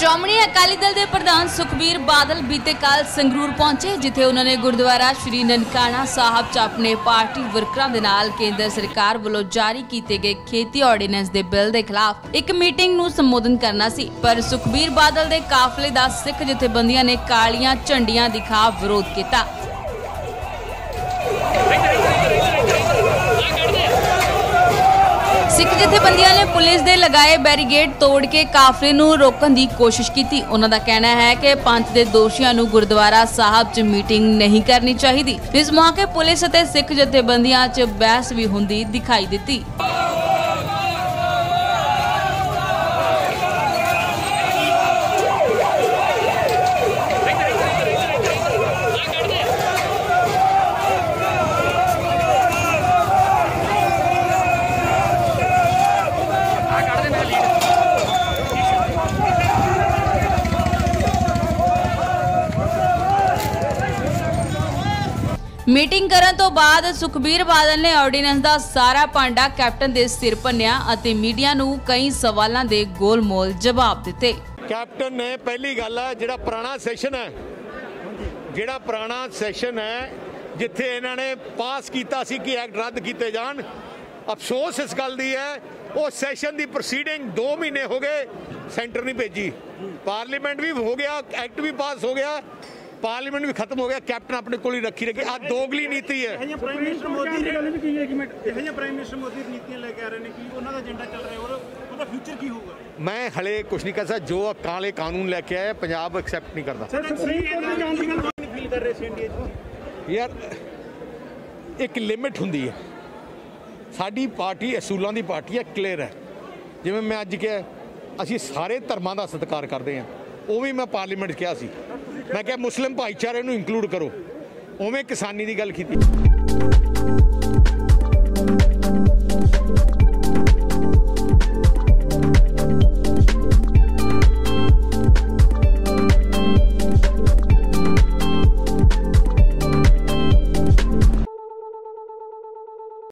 ਸ਼੍ਰੋਮਣੀ ਅਕਾਲੀ ਦਲ ਦੇ ਪ੍ਰਧਾਨ ਸੁਖਬੀਰ ਬਾਦਲ ਬੀਤੇ ਕੱਲ ਸੰਗਰੂਰ ਪਹੁੰਚੇ, ਜਿੱਥੇ ਉਹਨਾਂ ਨੇ ਗੁਰਦੁਆਰਾ ਸ਼੍ਰੀ ਨਨਕਾਣਾ ਸਾਹਿਬ 'ਚ ਆਪਣੇ ਪਾਰਟੀ ਵਰਕਰਾਂ ਦੇ ਨਾਲ ਕੇਂਦਰ ਸਰਕਾਰ ਵੱਲੋਂ ਜਾਰੀ ਕੀਤੇ ਗਏ ਖੇਤੀ ਆਰਡੀਨੈਂਸ ਦੇ ਬਿੱਲ ਦੇ ਖਿਲਾਫ ਇੱਕ ਮੀਟਿੰਗ ਨੂੰ ਸੰਬੋਧਨ ਕਰਨਾ ਸੀ। ਪਰ ਸੁਖਬੀਰ ਬਾਦਲ ਦੇ ਕਾਫਲੇ ਦਾ ਸਿੱਖ ਜਥੇਬੰਦੀਆਂ ਨੇ ਕਾਲੀਆਂ ਝੰਡੀਆਂ ਦਿਖਾ ਵਿਰੋਧ ਕੀਤਾ ਸਿੱਖ ਜਥੇਬੰਦੀਆਂ ਨੇ ਪੁਲਿਸ ਦੇ ਲਗਾਏ ਬੈਰੀਗੇਡ ਤੋੜ ਕੇ ਕਾਫਲੇ ਨੂੰ ਰੋਕਣ ਦੀ ਕੋਸ਼ਿਸ਼ ਕੀਤੀ। ਉਹਨਾਂ ਦਾ ਕਹਿਣਾ ਹੈ ਕਿ ਪੰਜ ਦੇ ਦੋਸ਼ੀਆਂ ਨੂੰ ਗੁਰਦੁਆਰਾ ਸਾਹਿਬ 'ਚ ਮੀਟਿੰਗ ਨਹੀਂ ਕਰਨੀ ਚਾਹੀਦੀ। ਇਸ ਮੌਕੇ ਪੁਲਿਸ ਅਤੇ ਸਿੱਖ ਜਥੇਬੰਦੀਆਂ 'ਚ ਬਹਿਸ ਵੀ ਹੁੰਦੀ ਦਿਖਾਈ ਦਿੱਤੀ। ਮੀਟਿੰਗ ਕਰਨ ਤੋਂ ਬਾਅਦ ਸੁਖਬੀਰ ਬਾਦਲ ਨੇ ਆਰਡੀਨੈਂਸ ਦਾ ਸਾਰਾ ਭਾਂਡਾ ਕੈਪਟਨ ਦੇ ਸਿਰ ਭੰਨਿਆ ਅਤੇ ਮੀਡੀਆ ਨੂੰ ਕਈ ਸਵਾਲਾਂ ਦੇ ਗੋਲਮੋਲ ਜਵਾਬ ਦਿੱਤੇ। ਕੈਪਟਨ ਨੇ ਪਹਿਲੀ ਗੱਲ ਹੈ ਜਿਹੜਾ ਪੁਰਾਣਾ ਸੈਸ਼ਨ ਹੈ, ਜਿਹੜਾ ਪੁਰਾਣਾ ਸੈਸ਼ਨ ਹੈ, ਜਿੱਥੇ ਇਹਨਾਂ ਨੇ ਪਾਸ ਕੀਤਾ ਸੀ ਕਿ ਐਕਟ ਰੱਦ ਕੀਤੇ ਜਾਣ, ਅਫਸੋਸ ਇਸ ਗੱਲ ਦੀ ਹੈ, ਉਹ ਸੈਸ਼ਨ ਦੀ ਪ੍ਰੋਸੀਡਿੰਗ 2 ਮਹੀਨੇ ਹੋ ਗਏ, ਸੈਂਟਰ ਨਹੀਂ ਭੇਜੀ। ਪਾਰਲੀਮੈਂਟ ਵੀ ਹੋ ਗਿਆ, ਐਕਟ ਵੀ ਪਾਸ ਹੋ ਗਿਆ ਪਾਰਲੀਮੈਂਟ ਵੀ ਖਤਮ ਹੋ ਗਿਆ ਕੈਪਟਨ ਆਪਣੇ ਕੋਲ ਹੀ ਰੱਖੀ ਰੱਖੀ ਆ ਦੋਗਲੀ ਨੀਤੀ ਹੈ। ਇਹ ਜਿਹੀਆਂ ਪ੍ਰਾਈਮ ਮਿਨਿਸਟਰ ਮੋਦੀ ਦੀ ਗੱਲ ਵੀ ਕੀ ਹੈ ਕਿ ਮਿੰਟ ਇਹ ਜਿਹੀਆਂ ਪ੍ਰਾਈਮ ਮਿਨਿਸਟਰ ਮੋਦੀ ਨੀਤੀਆਂ ਲੈ ਕੇ ਆ ਰਹੇ ਨੇ ਕੀ ਉਹਨਾਂ ਦਾ ਏਜੰਡਾ ਚੱਲ ਰਿਹਾ ਔਰ ਉਹਦਾ ਫਿਊਚਰ ਕੀ ਹੋਊਗਾ? ਮੈਂ ਹਲੇ ਕੁਝ ਨਹੀਂ ਕਰ ਸਕਦਾ ਜੋ ਕਾਲੇ ਕਾਨੂੰਨ ਲੈ ਕੇ ਆਇਆ ਪੰਜਾਬ ਐਕਸੈਪਟ ਨਹੀਂ ਕਰਦਾ। ਸਰ ਸੁਪਰੀਮ ਕੋਰਟ ਦੀ ਜਾਣ ਦੀ ਗੱਲ ਨਹੀਂ ਫੀਲ ਕਰ ਰਹੇ ਸੀ ਇੰਡੀਆ 'ਚ ਯਾਰ ਇੱਕ ਲਿਮਿਟ ਹੁੰਦੀ ਹੈ। ਸਾਡੀ ਪਾਰਟੀ ਅਸੂਲਾਂ ਦੀ ਪਾਰਟੀ ਹੈ ਕਲੀਅਰ ਹੈ। ਜਿਵੇਂ ਮੈਂ ਅੱਜ ਕਿਹਾ ਅਸੀਂ ਸਾਰੇ ਧਰਮਾਂ ਦਾ ਸਤਿਕਾਰ ਕਰਦੇ ਹਾਂ। ਉਹ ਵੀ ਮੈਂ ਪਾਰਲੀਮੈਂਟ ਕਿਹਾ ਸੀ। ਮੈਂ ਕਿਹਾ ਮੁਸਲਿਮ ਭਾਈਚਾਰੇ ਨੂੰ ਇਨਕਲੂਡ ਕਰੋ। ਉਵੇਂ ਕਿਸਾਨੀ ਦੀ ਗੱਲ ਕੀਤੀ।